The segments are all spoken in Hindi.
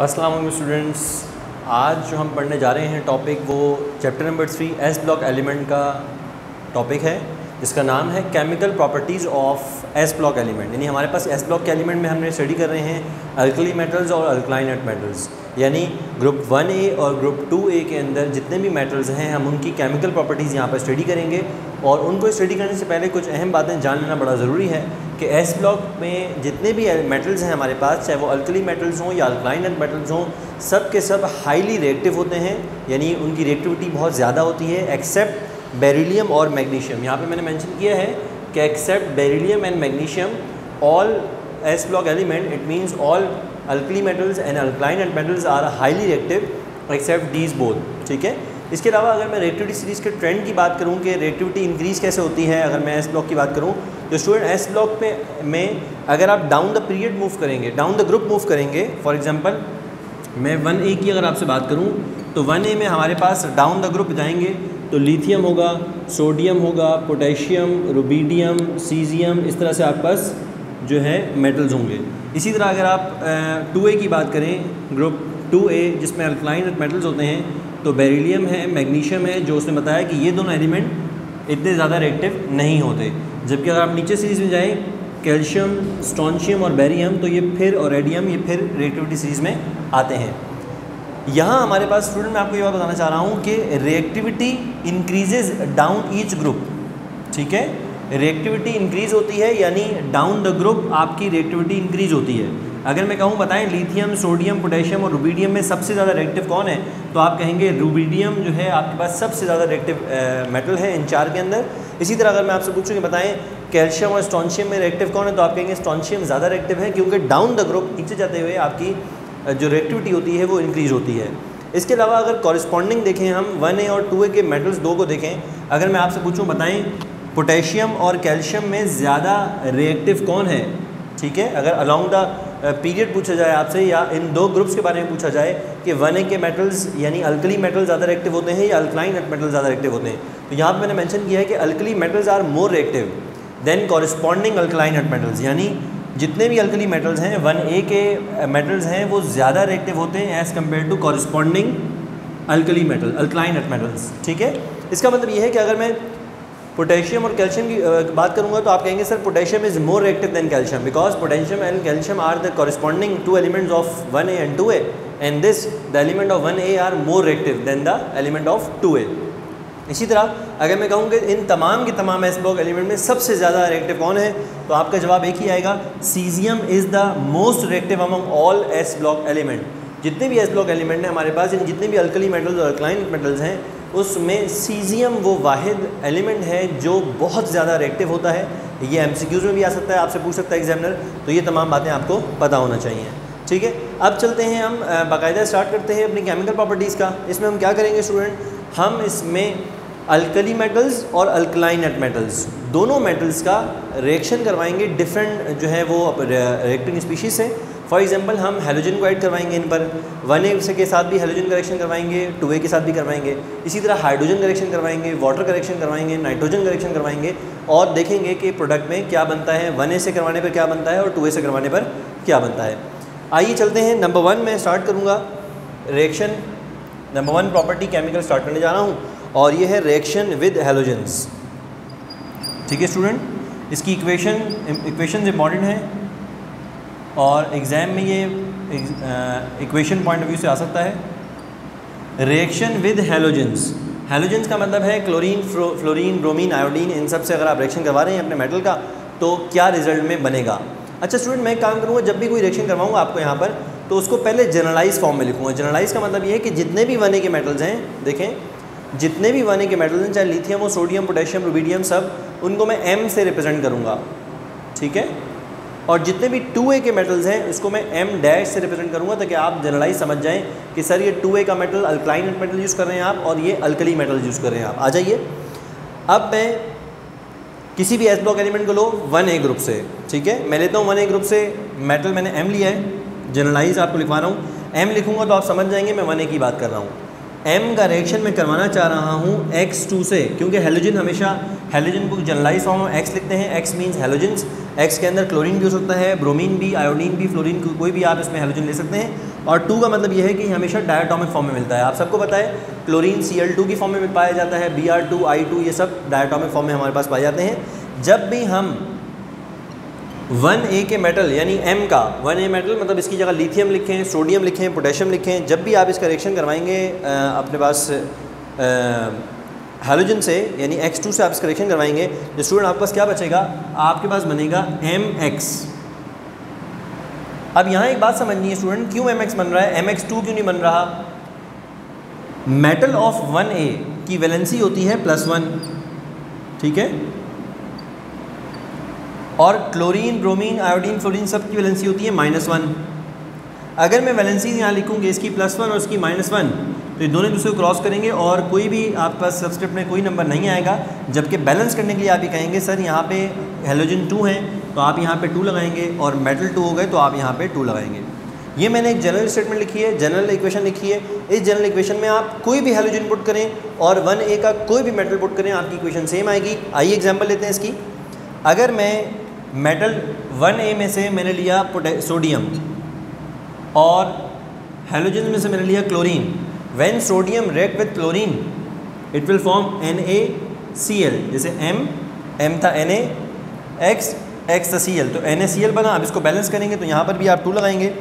अस्सलाम स्टूडेंट्स। आज जो हम पढ़ने जा रहे हैं टॉपिक वो chapter number three S block element का टॉपिक है, जिसका नाम है chemical properties of S block element यानी हमारे पास एस ब्लॉक के एलिमेंट में हमने स्टडी कर रहे हैं अल्कली मेटल्स और अल्कलाइनेट मेटल्स यानी ग्रुप वन ए और ग्रुप टू ए के अंदर जितने भी मेटल्स हैं, हम उनकी केमिकल प्रॉपर्टीज़ यहाँ पर स्टडी करेंगे। और उनको स्टडी करने से पहले कुछ अहम बातें जान लेना बड़ा ज़रूरी है कि एस ब्लॉक में जितने भी मेटल्स हैं हमारे पास, चाहे वो अल्कली मेटल्स हों या अल्कलाइन मेटल्स हों, सब के सब हाईली रिएक्टिव होते हैं, यानी उनकी रिएक्टिविटी बहुत ज़्यादा होती है एक्सेप्ट बेरिलियम और मैग्नीशियम यहाँ पे मैंने मेंशन किया है कि except beryllium and magnesium all S block element it means all alkali metals and alkaline metals are highly reactive except these both ठीक है? इसके अलावा अगर मैं रेटिविटी सीरीज़ के ट्रेंड की बात करूँ कि रेटिविटी इंक्रीज़ कैसे होती है, अगर मैं एस ब्लॉक की बात करूँ तो स्टूडेंट एस ब्लॉक में में अगर आप डाउन द पीरियड मूव करेंगे डाउन द ग्रुप मूव करेंगे फॉर एग्जांपल मैं वन ए की अगर आपसे बात करूँ तो वन ए में हमारे पास डाउन द ग्रुप जाएँगे तो लिथियम होगा सोडियम होगा पोटेशियम रुबीडियम सीजियम इस तरह से आपके पास जो है मेटल्स होंगे। इसी तरह अगर आप टू ए की बात करें ग्रुप टू ए जिसमें अल्कलाइन मेटल्स होते हैं तो बेरिलियम है मैग्नीशियम है, जो उसने बताया कि ये दोनों एलिमेंट इतने ज़्यादा रिएक्टिव नहीं होते। जबकि अगर आप नीचे सीरीज़ में जाएँ कैल्शियम स्टॉन्शियम और बेरियम तो ये फिर और रेडियम ये फिर रिएक्टिविटी सीरीज़ में आते हैं। यहाँ हमारे पास स्टूडेंट मैं आपको ये बात बताना चाह रहा हूँ कि reactivity increases down each group ठीक है? रिएक्टिविटी इंक्रीज़ होती है, यानी डाउन द ग्रुप आपकी रिएक्टिविटी इंक्रीज़ होती है। अगर मैं कहूँ, बताएँ लिथियम सोडियम पोटेशियम और रूबीडियम में सबसे ज़्यादा रिएक्टिव कौन है? तो आप कहेंगे रूबीडियम जो है आपके पास सबसे ज़्यादा रिएक्टिव मेटल है इन चार के अंदर। इसी तरह अगर मैं आपसे पूछूँ कि बताएँ कैल्शियम और स्टॉन्शियम में रिएक्टिव कौन है तो आप कहेंगे स्टॉन्शियम ज़्यादा रिएक्टिव है, क्योंकि डाउन द ग्रुप नीचे जाते हुए आपकी जो रिएक्टिविटी होती है, वो इंक्रीज़ होती है। इसके अलावा अगर कॉरिस्पॉन्डिंग देखें हम वन ए और टू ए के मेटल्स दो को देखें, अगर मैं आपसे पूछूँ, बताएँ पोटेशियम और कैल्शियम में ज़्यादा रिएक्टिव कौन है? ठीक है? अगर अलॉन्ग द पीरियड पूछा जाए आपसे या इन दो ग्रुप्स के बारे में पूछा जाए कि वन ए के मेटल्स यानी अल्कली मेटल ज़्यादा रिएक्टिव होते हैं या अल्कलाइन मेटल ज़्यादा रिएक्टिव होते हैं। तो यहाँ पर मैंने मेंशन किया है कि alkali metals are more reactive than corresponding alkaline metals यानी जितने भी अल्कली मेटल्स हैं, वन ए के मेटल्स हैं, वो ज़्यादा रिएक्टिव होते हैं as compare to corresponding alkali metal alkaline metals ठीक है? इसका मतलब ये है कि अगर मैं पोटेशियम और कैल्शियम की बात करूँगा तो आप कहेंगे, sir, potassium is more reactive than calcium because potassium and calcium are the corresponding two elements of one A and two A and this the element of one A are more reactive than the element of two A इसी तरह, अगर मैं कहूँ कि इन तमाम के तमाम एस ब्लॉक एलिमेंट में सबसे ज़्यादा रिएक्टिव कौन है तो आपका जवाब एक ही आएगा caesium is the most reactive among all S block element जितने भी एस ब्लॉक एलिमेंट हैं हमारे पास जितने भी अल्कली मेटल्स और अल्कलाइन मेटल्स हैं उसमें सीजियम वो वाहिद एलिमेंट है जो बहुत ज़्यादा रिएक्टिव होता है। ये एम में भी आ सकता है, आपसे पूछ सकता है एग्जामिनर तो ये तमाम बातें आपको पता होना चाहिए। ठीक है? अब चलते हैं हम बाकायदा स्टार्ट करते हैं अपनी केमिकल प्रॉपर्टीज़ का। इसमें हम क्या करेंगे स्टूडेंट हम इसमें अल्कली मेटल्स और अल्कलाइन मेटल्स दोनों मेटल्स का रिएक्शन करवाएँगे। डिफरेंट जो है वो रिएक्टिंग स्पीशीज़ से। फॉर एग्जांपल हम हेलोजन को ऐड करवाएँगे इन पर। वन ए के साथ भी हेलोजन करेक्शन करवाएँगे टू ए के साथ भी करवाएँगे। इसी तरह हाइड्रोजन करेक्शन करवाएँगे वाटर करेक्शन करवाएँगे नाइट्रोजन करेक्शन करवाएँगे और देखेंगे कि प्रोडक्ट में क्या बनता है वन ए से करवाने पर क्या बनता है और टू ए से करवाने पर क्या बनता है। आइए चलते हैं। नंबर वन में स्टार्ट करूँगा। Reaction number one property chemical start करने जा रहा हूँ और ये है रिएक्शन विद हेलोजेंस ठीक है स्टूडेंट इसकी इक्वेशन इक्वेशन इंपॉर्टेंट है। और एग्ज़ाम में ये इक्वेशन पॉइंट ऑफ़ व्यू से आ सकता है। रिएक्शन विद हेलोजेंस हेलोजेंस का मतलब है क्लोरीन फ्लोरीन ब्रोमीन आयोडीन इन सबसे अगर आप रिएक्शन करवा रहे हैं अपने मेटल का तो क्या रिज़ल्ट में बनेगा? अच्छा स्टूडेंट मैं काम करूँगा, जब भी कोई रिएक्शन करवाऊँगा आपको यहाँ पर तो उसको पहले जनरलाइज फॉर्म में लिखूँगा। जनरलाइज का मतलब ये है कि जितने भी वने के मेटल्स हैं, देखें, जितने भी वने के मेटल्स हैं, चाहे लिथियम हो सोडियम पोटेशियम रुबीडियम सब, उनको मैं एम से रिप्रेजेंट करूँगा। ठीक है? और जितने भी टू ए के मेटल्स हैं उसको मैं एम डैश से रिप्रेजेंट करूँगा ताकि आप जनरलाइज समझ जाएँ कि सर, ये टू ए का मेटल अल्कलाइन मेटल यूज़ कर रहे हैं आप और ये अल्कली मेटल यूज़ कर रहे हैं आप। आ जाइए। अब मैं किसी भी एस ब्लॉक एलिमेंट को लो वन ए ग्रुप से, ठीक है? मैं लेता हूँ वन ए ग्रुप से मेटल मैंने एम लिया है जनरलाइज आपको लिखवा रहा हूँ। एम लिखूँगा तो आप समझ जाएँगे मैं वन ए की बात कर रहा हूँ। एम का रिएक्शन मैं करवाना चाह रहा हूँ एक्स टू से, क्योंकि हेलोजन हमेशा हेलोजन को जनरलाइज फॉर्म में एक्स लिखते हैं। एक्स मीन्स हेलोजन्स एक्स के अंदर क्लोरीन भी हो सकता है ब्रोमीन भी आयोडीन भी फ्लोरीन कोई भी आप इसमें हेलोजन ले सकते हैं। और टू का मतलब ये है कि हमेशा डायटोमिक फॉर्म में मिलता है। आप सबको पता है क्लोरीन सी एल टू की फॉर्म में पाया जाता है B R two I two ये सब डायटोमिक फॉर्म में हमारे पास पाए जाते हैं। जब भी हम वन ए के मेटल यानी एम का वन ए मेटल मतलब इसकी जगह लिथियम लिखें सोडियम लिखें पोटेशियम लिखें, जब भी आप इसका रिएक्शन करवाएँगे अपने पास हेलोजन से, यानी एक्स टू से आप इसका रिएक्शन करवाएँगे तो स्टूडेंट आपके पास क्या बचेगा? आपके पास बनेगा एम एक्स अब यहाँ एक बात समझनी है स्टूडेंट क्यों एम एक्स बन रहा है? एम एक्स टू क्यों नहीं बन रहा? मेटल ऑफ़ वन ए की वैलेंसी होती है प्लस वन ठीक है? और क्लोरीन, ब्रोमीन, आयोडीन, फ्लोरीन सब की वैलेंसी होती है माइनस वन अगर मैं वैलेंसी यहाँ लिखूँगी, इसकी प्लस वन और इसकी माइनस वन तो ये दोनों दूसरे को क्रॉस करेंगे और कोई भी आपके पास सबस्क्रिप्ट में कोई नंबर नहीं आएगा। जबकि बैलेंस करने के लिए आप ये कहेंगे, सर, यहाँ पे हेलोजन टू हैं तो आप यहाँ पे टू लगाएँगे और मेटल टू हो गए तो आप यहाँ पे टू लगाएँगे। ये मैंने एक जनरल स्टेटमेंट लिखी है जनरल इक्वेशन लिखी है। इस जनरल इक्वेशन में आप कोई भी हेलोजन पुट करें और वन ए का कोई भी मेटल पुट करें, आपकी इक्वेशन सेम आएगी। आइए एग्ज़ाम्पल लेते हैं इसकी। अगर मैं मेटल वन ए में से मैंने लिया सोडियम। और हेलोजन में से मैंने लिया chlorine. When sodium it will form N A C L जैसे एम एम था Na एक्स एक्स था सी एल तो एन ए सी एल बना, अब इसको बैलेंस करेंगे तो यहाँ पर भी आप टू लगाएँगे।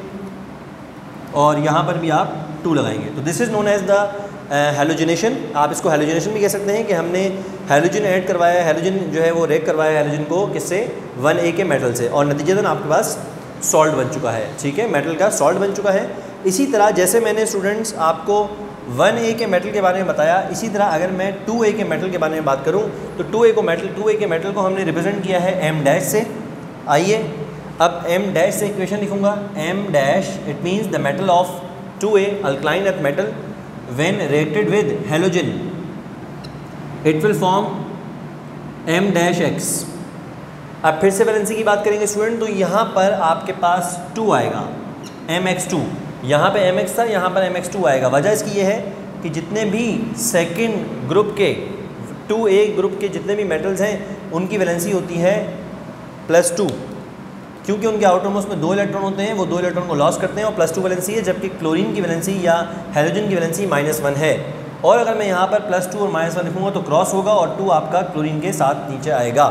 और यहाँ पर भी आप टू लगाएँगे। तो this is known as the halogenation आप इसको हेलोजिनेशन भी कह सकते हैं कि हमने हेलोजन ऐड करवाया हेलोजन जो है वो रेक करवाया हेलोजन को किससे? वन ए के मेटल से। और नतीजतन आपके पास सॉल्ट बन चुका है, ठीक है? मेटल का सॉल्ट बन चुका है। इसी तरह जैसे मैंने स्टूडेंट्स आपको वन ए के मेटल के बारे में बताया, इसी तरह अगर मैं टू ए के मेटल के बारे में बात करूँ तो टू ए को मेटल टू ए के मेटल को हमने रिप्रेजेंट किया है एम डैश से। आइए, अब एम डैश से इक्वेशन लिखूँगा। M dash it means the metal of two A alkaline earth metal when reacted with halogen it will form M dash X अब फिर से वैलेंसी की बात करेंगे स्टूडेंट तो यहाँ पर आपके पास टू आएगा। एम एक्स टू यहाँ पर एम एक्स था, यहाँ पर एम एक्स टू आएगा। वजह इसकी ये है कि जितने भी सेकंड ग्रुप के टू ए ग्रुप के जितने भी मेटल्स हैं, उनकी वैलेंसी होती है प्लस टू क्योंकि उनके आउटरमोस्ट में दो इलेक्ट्रॉन होते हैं, वो दो इलेक्ट्रॉन को लॉस करते हैं और प्लस टू वैलेंसी है, जबकि क्लोरीन की वैलेंसी या हेलोजन की वैलेंसी माइनस वन है। और अगर मैं यहाँ पर प्लस टू और माइनस वन लिखूँगा तो क्रॉस होगा और टू आपका क्लोरीन के साथ नीचे आएगा।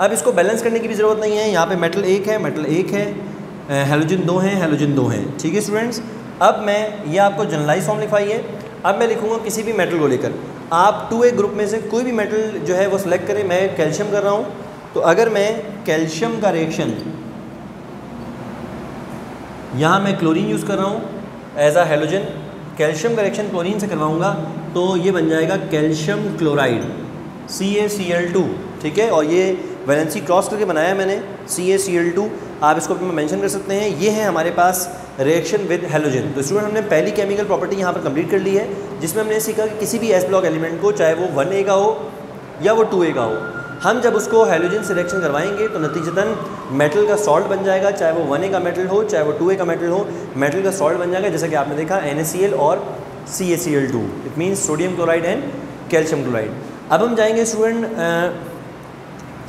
अब इसको बैलेंस करने की भी ज़रूरत नहीं है, यहाँ पर मेटल एक है मेटल एक है हेलोजन दो हैं हेलोजन दो हैं। ठीक है स्टूडेंट्स अब मैं, ये आपको जनरलाइज फॉर्म लिखवाइए अब मैं लिखूँगा किसी भी मेटल को लेकर। आप टू ए ग्रुप में से कोई भी मेटल जो है वो सिलेक्ट करें, मैं कैल्शियम कर रहा हूँ। तो अगर मैं कैल्शियम का रिएक्शन यहाँ मैं क्लोरीन यूज़ कर रहा हूँ एज आ हेलोजन कैल्शियम का रिएक्शन क्लोरीन से करवाऊँगा तो ये बन जाएगा calcium chloride C A C L two ठीक है? और ये वैलेंसी क्रॉस करके बनाया मैंने सी ए सी एल टू आप इसको मैं मेंशन कर सकते हैं। ये है हमारे पास रिएक्शन विद हेलोजन तो स्टूडेंट हमने पहली केमिकल प्रॉपर्टी यहाँ पर कंप्लीट कर ली है, जिसमें हमने सीखा कि किसी भी एस ब्लॉक एलिमेंट को, चाहे वो वन ए का हो या वो टू ए का हो हम जब उसको हेलोजन से रिएक्शन करवाएँगे तो नतीजतन मेटल का सॉल्ट बन जाएगा, चाहे वो वन ए का मेटल हो, चाहे वो टू ए का मेटल हो मेटल का सॉल्ट बन जाएगा, जैसा कि आपने देखा एनएससीएल और C A C L two it means sodium chloride and calcium chloride अब हम जाएँगे स्टूडेंट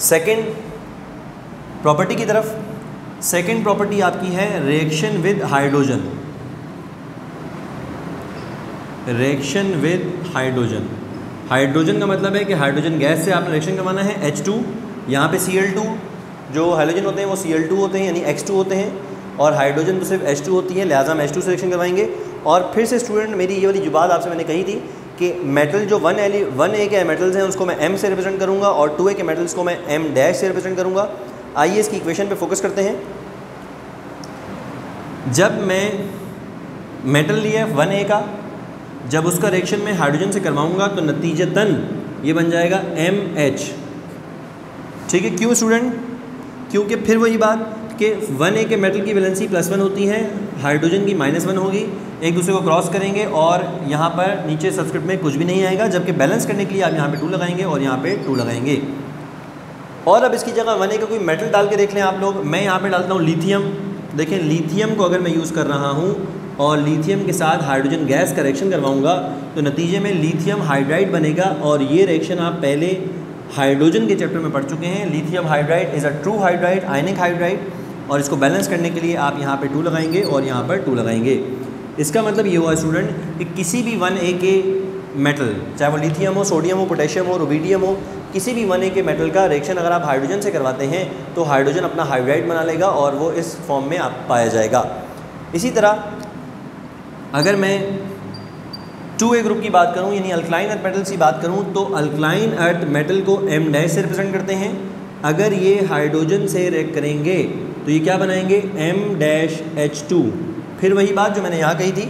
सेकेंड प्रॉपर्टी की तरफ़. सेकेंड प्रॉपर्टी आपकी है reaction with hydrogen reaction with hydrogen hydrogen का मतलब है कि हाइड्रोजन गैस से आपने रिएक्शन करवाना है एच टू यहाँ पर सी एल टू जो हाइड्रोजन होते हैं वो सी एल टू होते हैं, यानी एक्स टू होते हैं, और हाइड्रोजन तो सिर्फ़ एच टू होती है, लिहाजा हम एच टू से रिएक्शन करवाएँगे। और फिर से स्टूडेंट मेरी ये वाली जो बात आपसे मैंने कही थी कि मेटल जो वन एली वन ए के मेटल्स हैं, उसको मैं एम से रिप्रेजेंट करूँगा, और टू ए के मेटल्स को मैं एम डैश से रिप्रेजेंट करूँगा। आइए इसकी इक्वेशन पे फोकस करते हैं। जब मैं मेटल लिया वन ए का जब उसका रिएक्शन में हाइड्रोजन से करवाऊँगा तो नतीजतन ये बन जाएगा एम एच ठीक है, क्यों स्टूडेंट क्योंकि फिर वही बात कि वन ए के मेटल की वैलेंसी प्लस वन होती है हाइड्रोजन की माइनस वन होगी, एक दूसरे को क्रॉस करेंगे और यहाँ पर नीचे सब्सक्रिप्ट में कुछ भी नहीं आएगा, जबकि बैलेंस करने के लिए आप यहाँ पे टू लगाएँगे और यहाँ पे टू लगाएँगे। और अब इसकी जगह वन ए का कोई मेटल डाल के देख लें आप लोग, मैं यहाँ पे डालता हूँ लिथियम देखें लिथियम को अगर मैं यूज़ कर रहा हूँ और लिथियम के साथ हाइड्रोजन गैस का रिएक्शन करवाऊँगा। तो नतीजे में लिथियम हाइड्राइड बनेगा और ये रिएक्शन आप पहले हाइड्रोजन के चैप्टर में पढ़ चुके हैं। Lithium hydride is a true hydride ionic hydride और इसको बैलेंस करने के लिए आप यहाँ पर टू लगाएँगे और यहाँ पर टू लगाएँगे। इसका मतलब ये हुआ स्टूडेंट कि किसी भी वन ए के मेटल चाहे वो लिथियम हो सोडियम हो पोटेशियम हो रुबीडियम हो, किसी भी वन ए के मेटल का रिएक्शन अगर आप हाइड्रोजन से करवाते हैं तो हाइड्रोजन अपना हाइड्राइड बना लेगा और वो इस फॉर्म में आप पाया जाएगा। इसी तरह अगर मैं टू ए ग्रुप की बात करूँ, यानी अल्कलाइन अर्थ मेटल्स की बात करूँ तो अल्कलाइन अर्थ मेटल को एम डैश से रिप्रेजेंट करते हैं। अगर ये हाइड्रोजन से रिएक्ट करेंगे तो ये क्या बनाएँगे? एम डैश एच टू फिर वही बात जो मैंने यहाँ कही थी,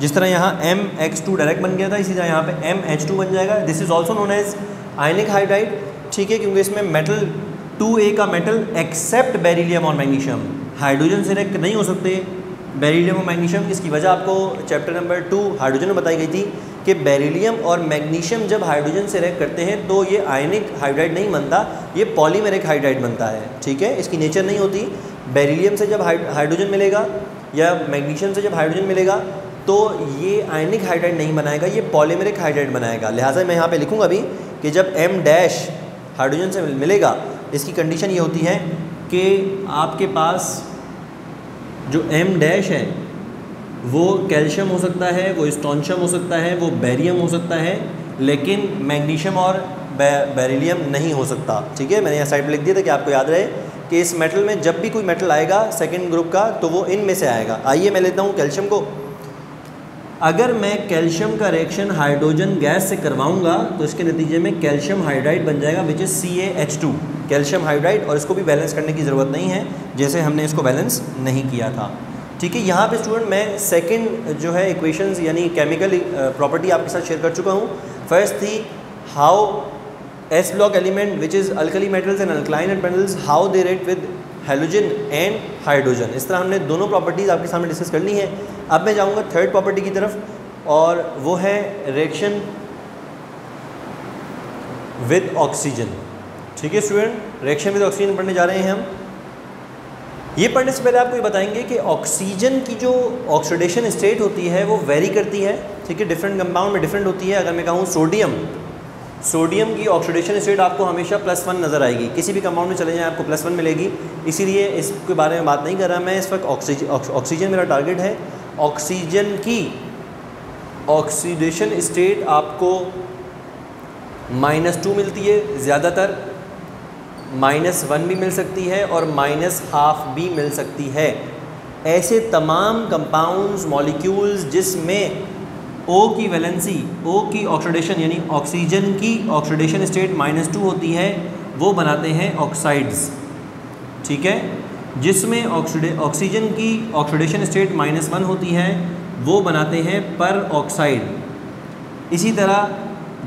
जिस तरह यहाँ एम एक्स टू डायरेक्ट बन गया था, इसी तरह यहाँ पे एम एच टू बन जाएगा। This is also known as ionic hydride ठीक है? क्योंकि इसमें मेटल टू ए का मेटल एक्सेप्ट बेरिलियम और मैग्नीशियम हाइड्रोजन से रिएक्ट नहीं हो सकते। बेरिलियम और मैग्नीशियम इसकी वजह आपको चैप्टर नंबर टू हाइड्रोजन में बताई गई थी कि बेरिलियम और मैग्नीशियम जब हाइड्रोजन से रिएक्ट करते हैं तो ये आयनिक हाइड्राइड नहीं बनता, ये पॉलीमेरिक हाइड्राइड बनता है, ठीक है? इसकी नेचर नहीं होती। बेरिलियम से जब हाइड्रोजन मिलेगा या मैग्नीशियम से जब हाइड्रोजन मिलेगा तो ये आयनिक हाइड्राइड नहीं बनाएगा, ये पॉलीमेरिक हाइड्राइड बनाएगा। लिहाजा मैं यहाँ पे लिखूँगा अभी कि जब एम डैश हाइड्रोजन से मिलेगा, इसकी कंडीशन ये होती है कि आपके पास जो एम डैश है, वो कैल्शियम हो सकता है, वो स्टोनशियम हो सकता है, वो बैरियम हो सकता है, लेकिन मैग्नीशियम और बेरिलियम नहीं हो सकता। ठीक है? मैंने यहाँ साइड पर लिख दिया था कि आपको याद रहे कि इस मेटल में जब भी कोई मेटल आएगा सेकेंड ग्रुप का तो वो इन में से आएगा। आइए मैं लेता हूँ कैल्शियम को। अगर मैं कैल्शियम का रिएक्शन हाइड्रोजन गैस से करवाऊँगा तो इसके नतीजे में कैल्शियम हाइड्राइड बन जाएगा which is C H two calcium hydride और इसको भी बैलेंस करने की ज़रूरत नहीं है, जैसे हमने इसको बैलेंस नहीं किया था। ठीक है, यहाँ पे स्टूडेंट मैं सेकंड जो है इक्वेशंस यानी केमिकल प्रॉपर्टी आपके साथ शेयर कर चुका हूँ। फ़र्स्ट थी how S block element which is alkali metals and alkaline and metals how they react with halogen and hydrogen इस तरह हमने दोनों प्रॉपर्टीज़ आपके सामने डिस्कस कर ली हैं। अब मैं जाऊँगा थर्ड प्रॉपर्टी की तरफ़, और वो है रिएक्शन विद ऑक्सीजन ठीक है स्टूडेंट रिएक्शन विद ऑक्सीजन पढ़ने जा रहे हैं हम। ये पढ़ने से पहले आपको ये बताएँगे कि ऑक्सीजन की जो ऑक्सीडेशन स्टेट होती है, वो वेरी करती है। ठीक है डिफरेंट कंपाउंड में डिफरेंट होती है। अगर मैं कहूँ सोडियम सोडियम की ऑक्सीडेशन स्टेट आपको हमेशा प्लस वन नज़र आएगी। किसी भी कंपाउंड में चले जाएँ, आपको प्लस वन मिलेगी। इसीलिए इसके बारे में बात नहीं कर रहा मैं। इस वक्त ऑक्सीजन ऑक्सीजन मेरा टारगेट है। ऑक्सीजन की ऑक्सीडेशन स्टेट आपको माइनस टू मिलती है ज़्यादातर। माइनस वन भी मिल सकती है और माइनस हाफ़ भी मिल सकती है। ऐसे तमाम कंपाउंड्स मॉलिक्यूल्स जिसमें ओ की वैलेंसी ओ की ऑक्सीडेशन यानी ऑक्सीजन की ऑक्सीडेशन स्टेट माइनस टू होती है, वो बनाते हैं ऑक्साइड्स ठीक है? जिसमें ऑक्सीजन की ऑक्सीडेशन स्टेट माइनस वन होती है, वो बनाते हैं पर ऑक्साइड इसी तरह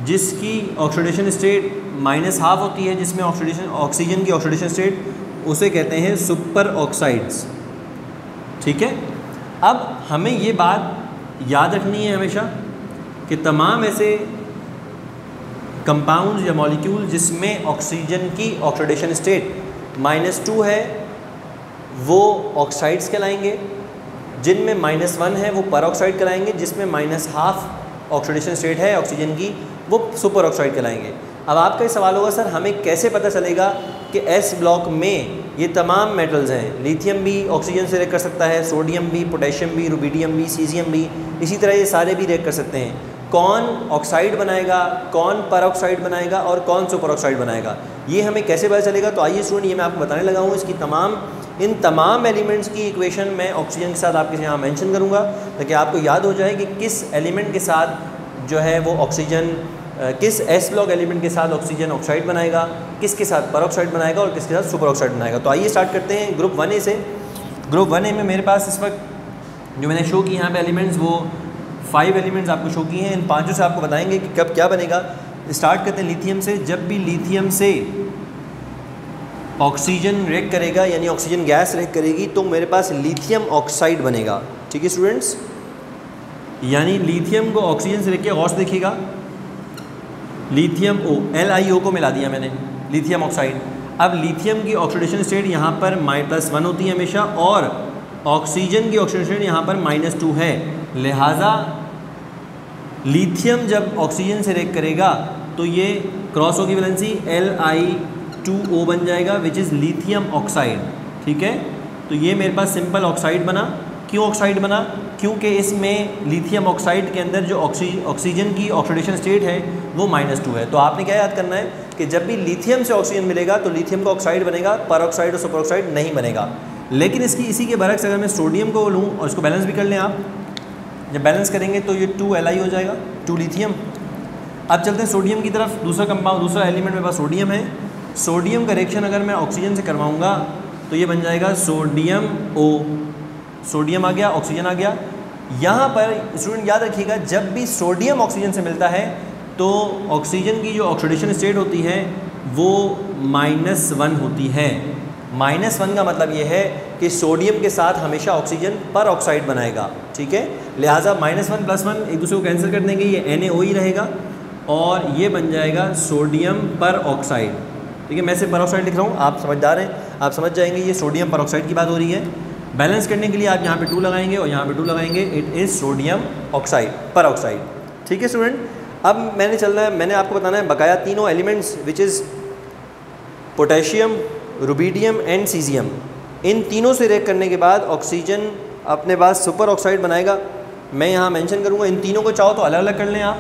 जिसकी ऑक्सीडेशन स्टेट माइनस हाफ़ होती है, जिसमें ऑक्सीडेशन ऑक्सीजन की ऑक्सीडेशन स्टेट उसे कहते हैं सुपर ऑक्साइड्स ठीक है? अब हमें ये बात याद रखनी है हमेशा कि तमाम ऐसे कंपाउंड या मॉलिक्यूल जिसमें ऑक्सीजन की ऑक्सीडेशन स्टेट माइनस टू है, वो ऑक्साइड्स कहलाएँगे। जिनमें माइनस वन है, वो पर ऑक्साइड कहलाएँगे। जिसमें माइनस हाफ़ ऑक्सीडेशन स्टेट है ऑक्सीजन की, वो सुपर ऑक्साइड कहलाएँगे। अब आपका ये सवाल होगा, सर, हमें कैसे पता चलेगा कि एस ब्लॉक में ये तमाम मेटल्स हैं? लिथियम भी ऑक्सीजन से रिएक्ट कर सकता है सोडियम भी पोटेशियम भी रुबीडियम भी सीजियम भी, इसी तरह ये सारे भी रिएक्ट कर सकते हैं। कौन ऑक्साइड बनाएगा, कौन पर बनाएगा और कौन सुपर ऑक्साइड बनाएगा? ये हमें कैसे पता चलेगा? तो आइए स्टूडेंट ये मैं आपको बताने लगा हूँ, इसकी तमाम, इन तमाम एलिमेंट्स की इक्वेशन मैं ऑक्सीजन के साथ आपके यहाँ मेंशन करूँगा, ताकि आपको याद हो जाए कि किस एलिमेंट के साथ जो है वो ऑक्सीजन किस एस ब्लॉक एलिमेंट के साथ ऑक्सीजन ऑक्साइड बनाएगा, किसके साथ पर बनाएगा और किसके साथ सुपर ऑक्साइड बनाएगा? तो आइए स्टार्ट करते हैं ग्रुप वन ए से। ग्रुप वन ए में मेरे पास इस वक्त जो मैंने शो की यहाँ पे एलिमेंट्स वो फाइव एलिमेंट्स आपको शो किए हैं। इन पाँचों से आपको बताएँगे कि कब क्या बनेगा। स्टार्ट करते हैं लिथियम से। जब भी लिथियम से ऑक्सीजन रेक करेगा, यानी ऑक्सीजन गैस रेक करेगी तो मेरे पास लिथियम ऑक्साइड बनेगा। ठीक है स्टूडेंट्स यानी लिथियम को ऑक्सीजन से लेके गौस देखिएगा। लिथियम ओ एल आई ओ को मिला दिया मैंने लिथियम ऑक्साइड अब लिथियम की ऑक्सीडेशन स्टेट यहाँ पर माइ प्लस वन होती है हमेशा और ऑक्सीजन की ऑक्सीडेशन स्टेट यहाँ पर माइनस टू है। लिहाजा लिथियम जब ऑक्सीजन से रेक करेगा तो ये क्रॉस की valency L I two O बन जाएगा विच इज़ लिथियम ऑक्साइड ठीक है? तो ये मेरे पास सिंपल ऑक्साइड बना। क्यों ऑक्साइड बना? क्योंकि इसमें लिथियम ऑक्साइड के अंदर जो ऑक्सीजन की ऑक्सीडेशन स्टेट है, वो माइनस टू है। तो आपने क्या याद करना है कि जब भी लिथियम से ऑक्सीजन मिलेगा तो लिथियम का ऑक्साइड बनेगा पर ऑक्साइड और सुपर ऑक्साइड नहीं बनेगा। लेकिन इसकी, इसी के बरक्स अगर मैं सोडियम को लूँ और इसको बैलेंस भी कर लें आप, जब बैलेंस करेंगे तो ये टू एल हो जाएगा टू लिथियम अब चलते हैं सोडियम की तरफ़। दूसरा कंपाउंड दूसरा एलिमेंट मेरे पास सोडियम है। सोडियम का रिएक्शन अगर मैं ऑक्सीजन से करवाऊँगा तो ये बन जाएगा सोडियम ओ सोडियम आ गया ऑक्सीजन आ गया। यहाँ पर स्टूडेंट याद रखिएगा, जब भी सोडियम ऑक्सीजन से मिलता है तो ऑक्सीजन की जो ऑक्सीडेशन स्टेट होती है, वो माइनस वन होती है। माइनस वन का मतलब ये है कि सोडियम के साथ हमेशा ऑक्सीजन पर ऑक्साइड बनाएगा, ठीक है? लिहाजा माइनस वन प्लस वन एक दूसरे को कैंसिल कर देंगे, ये एन ही रहेगा, और ये बन जाएगा सोडियम पर ऑक्साइड ठीक है, मैं सिर्फ़ पर ऑक्साइड लिख रहा हूँ, आप समझदार हैं, आप समझ जाएँगे, ये सोडियम पर ऑक्साइड की बात हो रही है। बैलेंस करने के लिए आप यहाँ पे टू लगाएँगे और यहाँ पे टू लगाएँगे। It is sodium oxide peroxide ठीक है स्टूडेंट अब मैंने चलना है, मैंने आपको बताना है बकाया तीनों elements which is potassium rubidium and caesium इन तीनों से रेक करने के बाद ऑक्सीजन अपने पास सुपर ऑक्साइड बनाएगा। मैं यहाँ मेंशन करूँगा, इन तीनों को चाहो तो अलग अलग कर लें आप।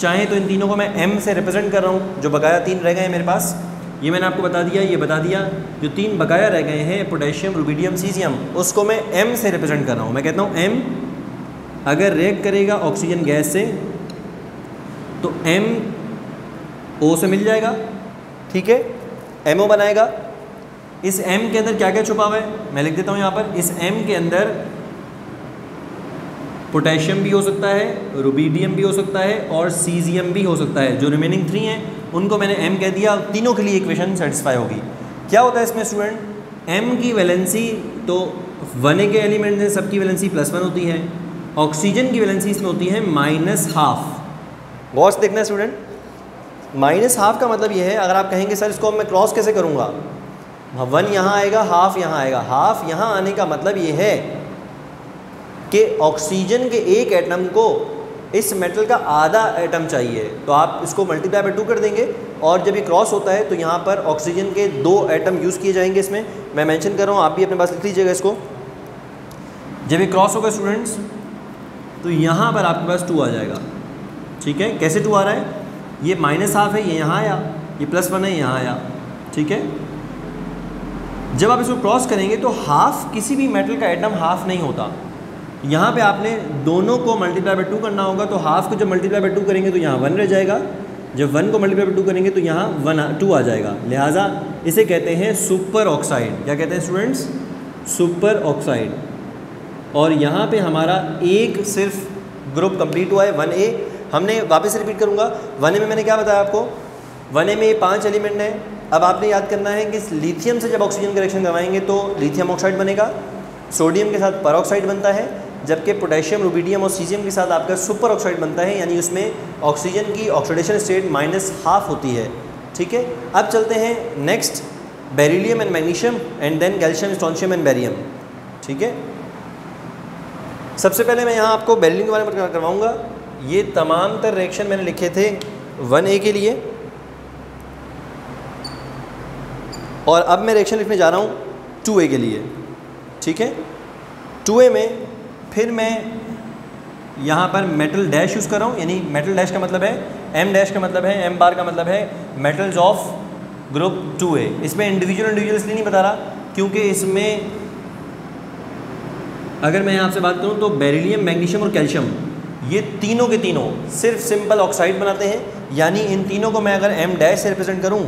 चाहें तो इन तीनों को मैं एम से रिप्रेजेंट कर रहा हूँ, जो बकाया तीन रह गए हैं मेरे पास। ये मैंने आपको बता दिया, ये बता दिया। जो तीन बकाया रह गए हैं, पोटेशियम, रुबीडियम, सीजियम, उसको मैं एम से रिप्रेजेंट कर रहा हूँ। मैं कहता हूँ एम अगर रेक करेगा ऑक्सीजन गैस से तो एम ओ से मिल जाएगा, ठीक है? एम ओ बनाएगा। इस एम के अंदर क्या क्या छुपा हुआ है? मैं लिख देता हूँ यहाँ पर, इस एम के अंदर पोटेशियम भी हो सकता है, रुबीडियम भी हो सकता है, और सीजियम भी हो सकता है। जो रिमेनिंग थ्री हैं उनको मैंने एम कह दिया, तीनों के लिए इक्वेशन सेटिस्फाई होगी। क्या होता है इसमें स्टूडेंट एम की वैलेंसी तो वन के एलिमेंट हैं, सबकी वैलेंसी प्लस वन होती है। ऑक्सीजन की वैलेंसी इसमें होती है माइनस हाफ़ गौर से देखना स्टूडेंट माइनस हाफ़ का मतलब ये है, अगर आप कहेंगे, सर, इसको मैं क्रॉस कैसे करूँगा? वन यहाँ आएगा हाफ़ यहाँ आएगा। हाफ़ यहाँ आने का मतलब ये है कि ऑक्सीजन के एक एटम को इस मेटल का आधा एटम चाहिए। तो आप इसको मल्टीप्लाई बाई टू कर देंगे और जब ये क्रॉस होता है तो यहाँ पर ऑक्सीजन के दो एटम यूज़ किए जाएँगे इसमें। मैं मेंशन कर रहा हूँ, आप भी अपने पास लिख लीजिएगा इसको। जब ये क्रॉस होगा स्टूडेंट्स तो यहाँ पर आपके पास टू आ जाएगा। ठीक है? कैसे टू आ रहा है? ये माइनस हाफ़ है, ये यहाँ आया। ये प्लस वन है, यहाँ आया। ठीक है? जब आप इसको क्रॉस करेंगे तो हाफ़ किसी भी मेटल का एटम हाफ़ नहीं होता। यहाँ पे आपने दोनों को मल्टीप्लाई बाई टू करना होगा तो हाफ़ को जब मल्टीप्लाई बाई टू करेंगे तो यहाँ वन रह जाएगा। जब वन को मल्टीप्लाई बाई टू करेंगे तो यहाँ वन टू आ जाएगा। लिहाजा इसे कहते हैं सुपर ऑक्साइड क्या कहते हैं स्टूडेंट्स सुपर ऑक्साइड और यहाँ पे हमारा एक सिर्फ़ ग्रुप कंप्लीट हुआ है वन ए हमने वापस रिपीट करूँगा। वन ए में मैंने क्या बताया आपको? वन ए में ये पाँच एलिमेंट हैं। अब आपने याद करना है कि लिथियम से जब ऑक्सीजन करेक्शन करवाएँगे तो लिथियम ऑक्साइड बनेगा। सोडियम के साथ पर ऑक्साइड बनता है। जबकि पोटेशियम, रुबीडियम और सीजियम के साथ आपका सुपर ऑक्साइड बनता है, यानी उसमें ऑक्सीजन की ऑक्सीडेशन स्टेट माइनस हाफ़ होती है। ठीक है? अब चलते हैं next beryllium and magnesium and then calcium strontium and barium ठीक है? सबसे पहले मैं यहाँ आपको बेरिलियम के बारे में करवाऊँगा। ये तमाम तर रिएक्शन मैंने लिखे थे वन ए के लिए। और अब मैं रिएक्शन लिखने जा रहा हूँ टू ए के लिए। ठीक है? टू ए में फिर मैं यहाँ पर मेटल डैश यूज़ कर रहा हूँ, यानी मेटल डैश का मतलब है एम डैश का मतलब है एम बार का मतलब है metals of group two A इसमें इंडिविजुअल इंडिविजुअल इसलिए नहीं बता रहा, क्योंकि इसमें अगर मैं आपसे बात करूँ तो बेरिलियम मैग्नीशियम और कैल्शियम ये तीनों के तीनों सिर्फ़ सिंपल ऑक्साइड बनाते हैं। यानी इन तीनों को मैं अगर एम डैश से रिप्रेजेंट करूँ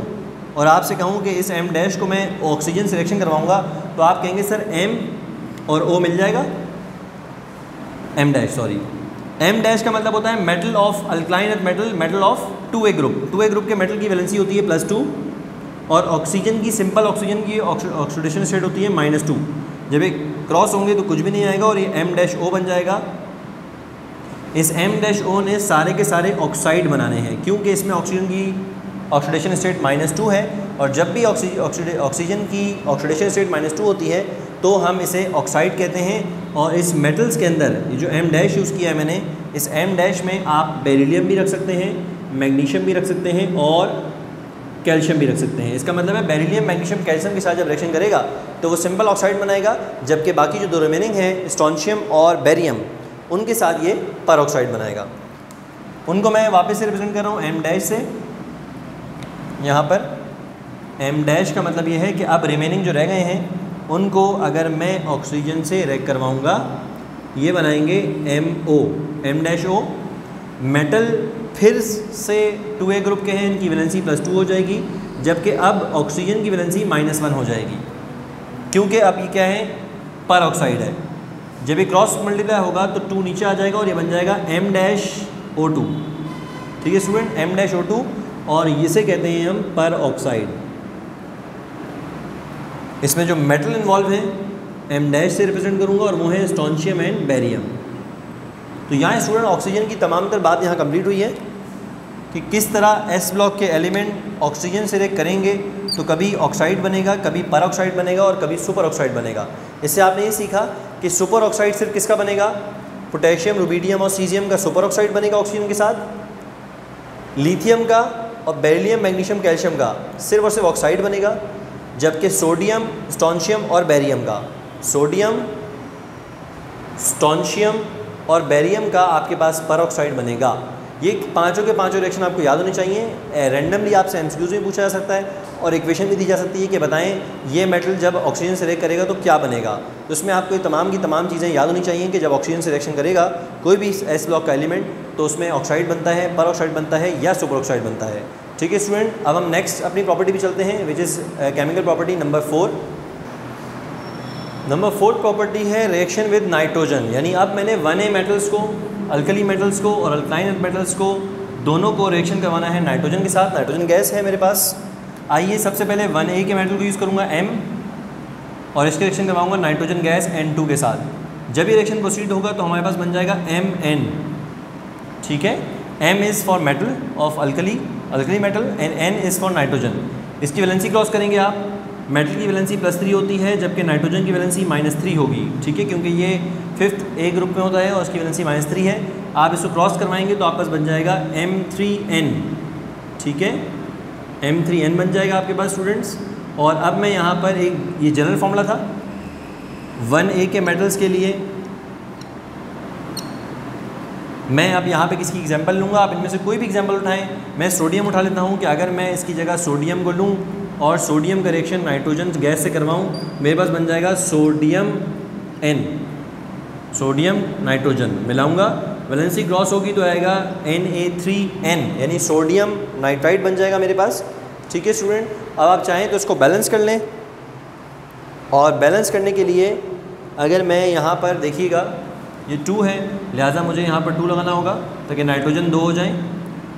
और आपसे कहूँ कि इस एम डैश को मैं ऑक्सीजन सिलेक्शन करवाऊँगा तो आप कहेंगे, सर एम और ओ मिल जाएगा। M dash sorry M dash का मतलब होता है metal of alkaline earth metal metal of two A group two A group के मेटल की वैलेंसी होती है प्लस टू और ऑक्सीजन की सिंपल ऑक्सीजन की ऑक्सीडेशन स्टेट होती है माइनस टू जब ये क्रॉस होंगे तो कुछ भी नहीं आएगा और ये एम डैश ओ बन जाएगा। इस एम डैश ओ ने सारे के सारे ऑक्साइड बनाने हैं। क्योंकि इसमें ऑक्सीजन की ऑक्सीडेशन स्टेट माइनस टू है और जब भी ऑक्सीजन की ऑक्सीडेशन स्टेट माइनस टू होती है तो हम इसे ऑक्साइड कहते हैं और इस मेटल्स के अंदर जो एम डैश यूज़ किया है मैंने, इस एम डैश में आप बेरिलियम भी रख सकते हैं मैग्नीशियम भी रख सकते हैं और कैल्शियम भी रख सकते हैं। इसका मतलब है बेरिलियम मैग्नीशियम कैल्शियम के साथ जब रिएक्शन करेगा तो वो सिंपल ऑक्साइड बनाएगा, जबकि बाकी जो दो रिमेनिंग है स्टॉन्शियम और बेरियम उनके साथ ये पर बनाएगा। उनको मैं वापस से रिप्रेजेंट कर रहा हूँ एम डैश से। यहाँ पर एम डैश का मतलब ये है कि अब रिमेनिंग जो रह गए हैं उनको अगर मैं ऑक्सीजन से रेक करवाऊँगा, ये बनाएँगे M O M dash O metal फिर से टू ए ग्रुप के हैं, इनकी वैलेंसी प्लस टू हो जाएगी, जबकि अब ऑक्सीजन की वैलेंसी माइनस वन हो जाएगी। क्योंकि अब ये क्या है? पर ऑक्साइड है। जब ये क्रॉस मल्टीप्लाई होगा तो टू नीचे आ जाएगा और ये बन जाएगा एम डैश ओ टू ठीक है student M dash O two और इसे कहते हैं हम पर ऑक्साइड इसमें जो मेटल इन्वॉल्व है एम डैश से रिप्रेजेंट करूँगा और वो है स्टॉन्शियम एंड बैरियम तो यहाँ स्टूडेंट ऑक्सीजन की तमाम तर बात यहाँ कंप्लीट हुई है कि किस तरह एस ब्लॉक के एलिमेंट ऑक्सीजन से रेक करेंगे तो कभी ऑक्साइड बनेगा, कभी पर ऑक्साइड बनेगा और कभी सुपर ऑक्साइड बनेगा। इससे आपने ये सीखा कि सुपर ऑक्साइड सिर्फ़ किसका बनेगा? पोटेशियम रुबीडियम और सीजियम का सुपर ऑक्साइड बनेगा ऑक्सीजन के साथ। लिथियम का और बेरिलियम मैग्नीशियम कैल्शियम का सिर्फ़ और सिर्फ़ ऑक्साइड बनेगा। जबकि सोडियम, स्टॉन्शियम और बैरियम का। सोडियम, स्टॉन्शियम और बैरियम का आपके पास पर ऑक्साइड बनेगा। ये पाँचों के पाँचों रिएक्शन आपको याद होने चाहिए। रैंडमली आपसे एम में पूछा जा सकता है और इक्वेशन भी दी जा सकती है कि बताएँ, ये मेटल जब ऑक्सीजन से रिएक्ट करेगा तो क्या बनेगा? तो उसमें आपको तमाम की तमाम चीज़ें याद होनी चाहिए कि जब ऑक्सीजन से रिएक्शन करेगा, कोई भी एस ब्लॉक का एलिमेंट तो उसमें ऑक्साइड बनता है पर ऑक्साइड बनता है या सुपर ऑक्साइड बनता है। ठीक है स्टूडेंट अब हम नेक्स्ट अपनी प्रॉपर्टी भी चलते हैं which is chemical property number four number fourth property है रिएक्शन विद नाइट्रोजन यानी अब मैंने वन ए मेटल्स को अल्कली मेटल्स को और अल्कलाइन मेटल्स को दोनों को रिएक्शन करवाना है नाइट्रोजन के साथ. नाइट्रोजन गैस है मेरे पास. आइए सबसे पहले वन ए के मेटल को यूज़ करूँगा एम और इसके रिएक्शन करवाऊँगा नाइट्रोजन गैस एन टू के साथ. जब ये रिएक्शन प्रोसीड होगा तो हमारे पास बन जाएगा एम एन ठीक है? M is for metal of alkali alkali metal and N is for nitrogen इसकी वैलेंसी क्रॉस करेंगे आप. मेटल की वैलेंसी प्लस थ्री होती है, जबकि नाइट्रोजन की वैलेंसी माइनस थ्री होगी. ठीक है? क्योंकि ये फिफ्थ ए ग्रुप में होता है और उसकी वैलेंसी माइनस थ्री है. आप इसको क्रॉस करवाएँगे तो आपके पास बन जाएगा एम थ्री एन ठीक है? एम थ्री एन बन जाएगा आपके पास स्टूडेंट्स और अब मैं यहाँ पर एक, ये जनरल फॉर्मूला था. वन ए के मेटल्स के लिए मैं अब यहाँ पे किसकी एग्जांपल लूँगा? आप इनमें से कोई भी एग्जांपल उठाएँ। मैं सोडियम उठा लेता हूँ कि अगर मैं इसकी जगह सोडियम को लूँ और सोडियम का रिएक्शन नाइट्रोजन गैस से करवाऊँ, मेरे पास बन जाएगा सोडियम एन सोडियम नाइट्रोजन मिलाऊँगा। वैलेंसी क्रॉस होगी तो आएगा एन ए थ्री एन यानी सोडियम नाइट्राइड बन जाएगा मेरे पास। ठीक है स्टूडेंट अब आप चाहें तो इसको बैलेंस कर लें। और बैलेंस करने के लिए अगर मैं यहाँ पर देखिएगा ये टू है, लिहाजा मुझे यहाँ पर टू लगाना होगा, ताकि नाइट्रोजन दो हो जाए,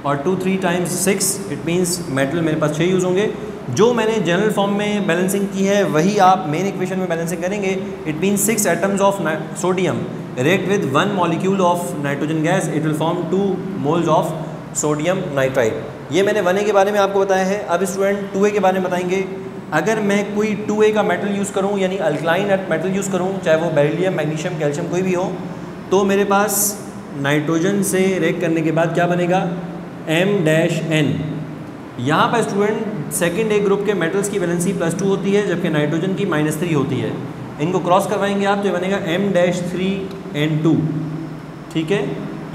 और two three times six it means metal मेरे पास छः यूज़ होंगे। जो मैंने जनरल फॉर्म में बैलेंसिंग की है, वही आप मेन इक्वेशन में बैलेंसिंग करेंगे। It mean six atoms of sodium react with one molecule of nitrogen gas it will form two moles of sodium nitride ये मैंने वन ए के बारे में आपको बताया है। अब स्टूडेंट टू ए के बारे में बताएँगे। अगर मैं कोई टू ए का मेटल यूज़ करूँ, यानी अल्कलाइन मेटल यूज़ करूँ, चाहे वो बेरिलियम मैग्नीशियम कैल्शियम कोई भी हो तो मेरे पास नाइट्रोजन से रेक करने के बाद क्या बनेगा? एम डैश एन यहाँ पर स्टूडेंट सेकेंड ए ग्रुप के मेटल्स की वैलेंसी प्लस टू होती है, जबकि नाइट्रोजन की माइनस थ्री होती है। इनको क्रॉस करवाएँगे आप तो ये बनेगा M dash three N two ठीक है?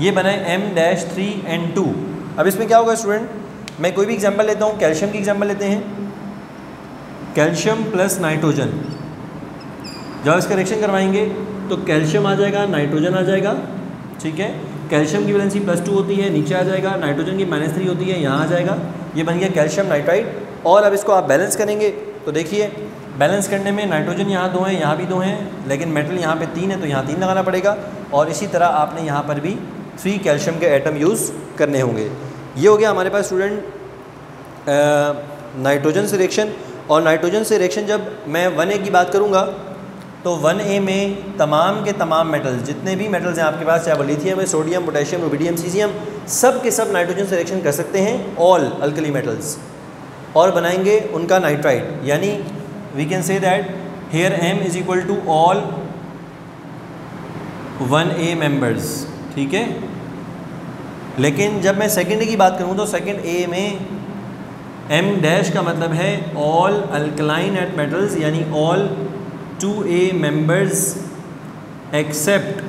ये बना है M dash three N two अब इसमें क्या होगा स्टूडेंट मैं कोई भी एग्ज़ाम्पल लेता हूँ कैल्शियम की एग्ज़ाम्पल लेते हैं। कैल्शियम प्लस नाइट्रोजन जब इसका रिएक्शन करवाएँगे तो कैल्शियम आ जाएगा, नाइट्रोजन आ जाएगा, ठीक है? कैल्शियम की वैलेंसी प्लस टू होती है, नीचे आ जाएगा, नाइट्रोजन की माइनस थ्री होती है, यहाँ आ जाएगा। ये बन गया कैल्शियम नाइट्राइड। और अब इसको आप बैलेंस करेंगे तो देखिए, बैलेंस करने में नाइट्रोजन यहाँ दो हैं, यहाँ भी दो हैं, लेकिन मेटल यहाँ पे तीन है तो यहाँ तीन लगाना पड़ेगा। और इसी तरह आपने यहाँ पर भी थ्री कैल्शियम के एटम यूज़ करने होंगे। ये हो गया हमारे पास स्टूडेंट नाइट्रोजन से रिएक्शन और नाइट्रोजन से रिएक्शन जब मैं वन ए की बात करूँगा तो वन ए में तमाम के तमाम मेटल्स जितने भी मेटल्स हैं आपके पास, चाहे वो लिथियम है सोडियम पोटेशियम रुबिडियम सीजियम सब के सब नाइट्रोजन से रिएक्शन कर सकते हैं ऑल अल्कली मेटल्स और बनाएँगे उनका नाइट्राइड यानी we can say that here M is equal to all one A members ठीक है? लेकिन जब मैं सेकेंड की बात करूँ तो सेकेंड ए में एम डैश का मतलब है ऑल अल्कलाइन एट मेटल्स यानी all two A members except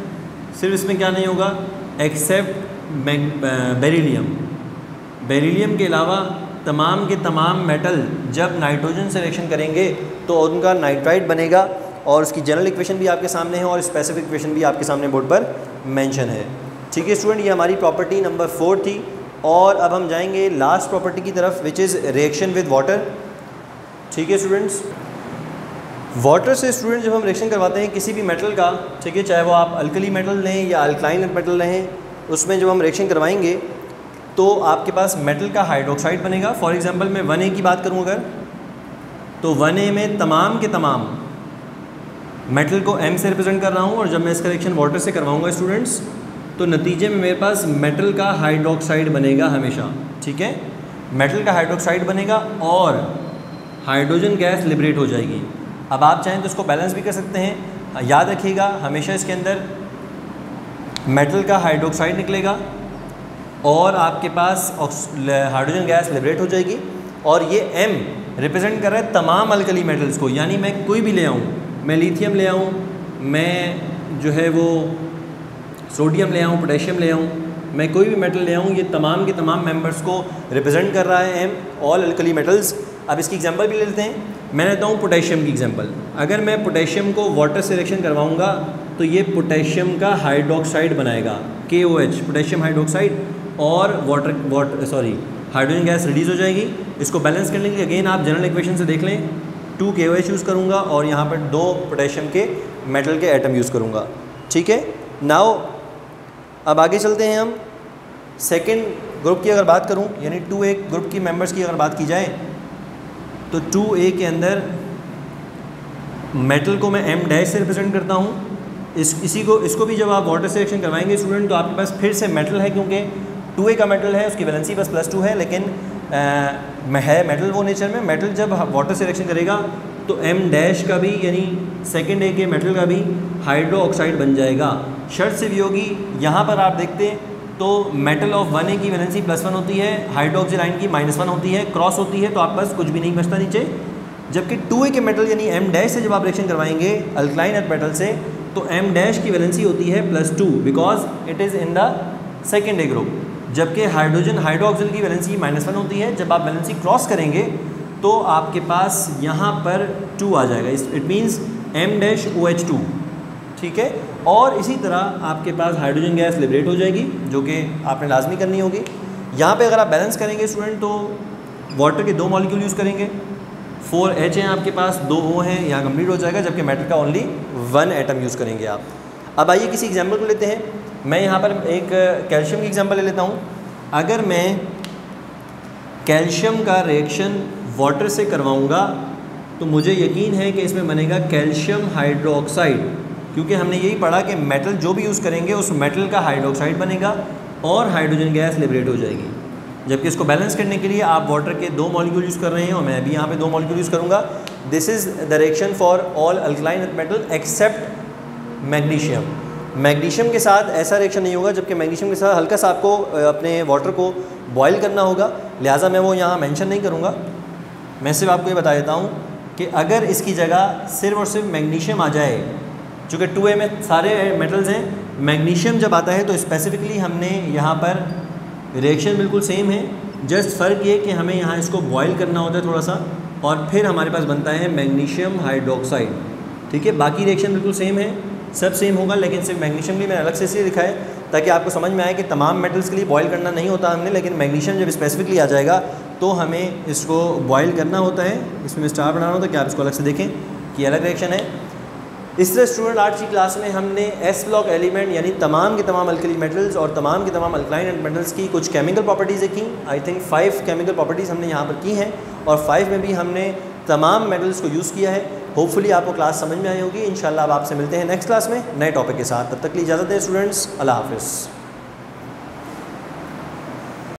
सिर्फ़ इसमें क्या नहीं होगा? एक्सेप्ट बेरिलियम बेरिलियम के अलावा तमाम के तमाम मेटल जब नाइट्रोजन से रिएक्शन करेंगे तो उनका नाइट्राइड बनेगा और उसकी जनरल इक्वेशन भी आपके सामने है और स्पेसिफिक इक्वेशन भी आपके सामने बोर्ड पर मेंशन है। ठीक है स्टूडेंट ये हमारी प्रॉपर्टी नंबर फोर थी और अब हम जाएँगे लास्ट प्रॉपर्टी की तरफ़ which is reaction with water ठीक है स्टूडेंट्स वाटर से स्टूडेंट जब हम रिएक्शन करवाते हैं, किसी भी मेटल का, ठीक है, चाहे वो आप अल्कली मेटल लें या अल्कलाइन मेटल रहें उसमें जब हम रिएक्शन करवाएँगे तो आपके पास मेटल का हाइड्रोक्साइड बनेगा। फॉर एग्जांपल मैं वन ए की बात करूँ अगर तो वन ए में तमाम के तमाम मेटल को एम से रिप्रेजेंट कर रहा हूँ और जब मैं इसका रिएक्शन वाटर से करवाऊँगा स्टूडेंट्स तो नतीजे में मेरे पास मेटल का हाइड्रोक्साइड बनेगा हमेशा, ठीक है? मेटल का हाइड्रोक्साइड बनेगा और हाइड्रोजन गैस लिबरेट हो जाएगी। अब आप चाहें तो इसको बैलेंस भी कर सकते हैं। याद रखिएगा, हमेशा इसके अंदर मेटल का हाइड्रोक्साइड निकलेगा और आपके पास हाइड्रोजन गैस लिबरेट हो जाएगी और ये एम रिप्रेजेंट कर रहा है तमाम अलकली मेटल्स को। यानी मैं कोई भी ले आऊँ, मैं लिथियम ले आऊँ, मैं जो है वो सोडियम ले आऊँ पोटेशियम ले आऊँ, मैं कोई भी मेटल ले आऊँ, ये तमाम के तमाम मेंबर्स को रिप्रेजेंट कर रहा है एम ऑल अलकली मेटल्स अब इसकी एग्जांपल भी ले लेते हैं। मैं लेता हूँ पोटेशियम की एग्जांपल अगर मैं पोटेशियम को वाटर से रिएक्शन करवाऊँगा तो ये पोटेशियम का हाइड्रोक्साइड बनाएगा. K O H potassium hydroxide और water water sorry hydrogen gas release हो जाएगी. इसको बैलेंस करने के लिए अगेन आप जनरल इक्वेशन से देख लें. टू के ओ एच यूज़ करूँगा और यहाँ पर दो पोटेशियम के मेटल के एटम यूज़ करूँगा. ठीक है? नाउ अब आगे चलते हैं हम. सेकेंड ग्रुप की अगर बात करूँ, यानी टू ए ग्रुप की मेंबर्स की अगर बात की जाए तो टू ए के अंदर मेटल को मैं एम डैश से रिप्रेजेंट करता हूँ। इस इसी को इसको भी जब आप वाटर से रिएक्शन करवाएँगे स्टूडेंट तो आपके पास फिर से मेटल है क्योंकि टू ए का मेटल है उसकी वैलेंसी बस प्लस टू है लेकिन आ, है मेटल वो नेचर में। मेटल जब वाटर से रिएक्शन करेगा तो एम डैश का भी यानी सेकेंड ए के मेटल का भी हाइड्रो ऑक्साइड बन जाएगा। शर्ट से भी होगी यहाँ पर आप देखते हैं तो मेटल ऑफ़ वन ए की वैलेंसी प्लस वन होती है हाइड्रोक्सी लाइन की माइनस वन होती है क्रॉस होती है तो आप पास कुछ भी नहीं बचता नीचे। जबकि टू ए के मेटल यानी एम डैश से जब आप रिएक्शन करवाएँगे अल्कलाइन एट मेटल से तो एम डैश की वैलेंसी होती है plus two because it is in the second A group जबकि हाइड्रोजन हाइड्रोक्सिल की वैलेंसी माइनस वन होती है, जब आप वैलेंसी क्रॉस करेंगे तो आपके पास यहाँ पर टू आ जाएगा। It means M dash O H two ठीक है? और इसी तरह आपके पास हाइड्रोजन गैस लिबरेट हो जाएगी, जो कि आपने लाजमी करनी होगी। यहाँ पे अगर आप बैलेंस करेंगे स्टूडेंट तो वाटर के दो मॉलिक्यूल यूज़ करेंगे। फोर एच हैं आपके पास, दो ओ हैं, यहाँ कंप्लीट हो जाएगा, जबकि मेटल का ओनली वन एटम यूज़ करेंगे आप। अब आइए किसी एग्ज़ाम्पल को लेते हैं। मैं यहाँ पर एक कैल्शियम की एग्ज़ाम्पल ले लेता हूँ। अगर मैं कैल्शियम का रिएक्शन वाटर से करवाऊँगा तो मुझे यकीन है कि इसमें बनेगा कैल्शियम हाइड्रोक्साइड क्योंकि हमने यही पढ़ा कि मेटल जो भी यूज़ करेंगे, उस मेटल का हाइड्रोक्साइड बनेगा और हाइड्रोजन गैस लिबरेट हो जाएगी। जबकि इसको बैलेंस करने के लिए आप वाटर के दो मॉलिक्यूल यूज़ कर रहे हैं और मैं भी यहाँ पे दो मॉलिक्यूल यूज़ करूँगा। This is the for all alkaline metal except magnesium magnesium के साथ ऐसा रिएक्शन नहीं होगा, जबकि मैग्नीशियम के साथ हल्का सा आपको अपने वाटर को बॉयल करना होगा। लिहाजा मैं वो यहाँ मैंशन नहीं करूँगा। मैं सिर्फ़ आपको ये बता देता हूँ कि अगर इसकी जगह सिर्फ़ और सिर्फ़ मैग्नीशियम आ जाए चूँकि टू ए में सारे मेटल्स हैं मैग्नीशियम जब आता है तो स्पेसिफिकली हमने यहाँ पर रिएक्शन बिल्कुल सेम है। जस्ट फ़र्क ये कि हमें यहाँ इसको बॉयल करना होता है थोड़ा सा और फिर हमारे पास बनता है मैग्नीशियम हाइड्रोक्साइड ठीक है? बाकी रिएक्शन बिल्कुल सेम है, सब सेम होगा, लेकिन सिर्फ़ मैग्नीशियम भी मैंने अलग से इसलिए लिखा है, ताकि आपको समझ में आए कि तमाम मेटल्स के लिए बॉयल करना नहीं होता हमने, लेकिन मैग्नीशियम जब स्पेसिफिकली आ जाएगा तो हमें इसको बॉयल करना होता है। इसमें स्टार बनाना होता है, कि आप इसको अलग से देखें, कि अलग रिएक्शन है। इस तरह स्टूडेंट आर्ट्स की क्लास में हमने एस ब्लॉक एलिमेंट यानी तमाम के तमाम अल्कली मेटल्स और तमाम के तमाम अल्कलाइन एंड मेटल्स की कुछ केमिकल प्रॉपर्टीज़ की। I think five chemical properties हमने यहाँ पर की हैं और फाइव में भी हमने तमाम मेटल्स को यूज़ किया है। होपफुली आपको क्लास समझ में आई होगी। इन अब आपसे मिलते हैं नेक्स्ट क्लास में। नए टॉपिक के साथ। तब तक ली इजाज़त है स्टूडेंट्स अल्लाह हाफिज़।